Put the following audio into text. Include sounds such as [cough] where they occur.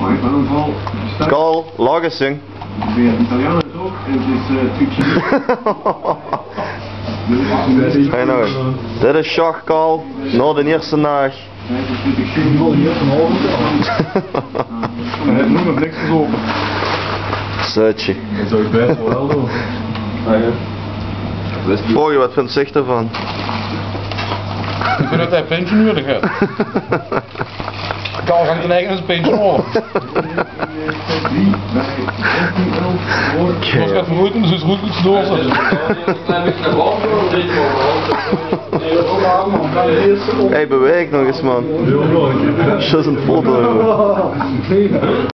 Maar ik ben een val. Carl, Italiaans ook. En het is uh. Hey nou, dit is schach Carl, na de eerste nacht. En het [laughs] noemt niks open. Zutje. Dat zou ik best wel doen. Volg je wat vindt zich ervan? Ik vind dat hij een pintje nodig heeft. [laughs] Karl hangt een eigen pintje op. Als ik het vermoeid dus is goed. Een een beetje omhoog. Hey, beweeg nog eens man. Is een foto. [laughs]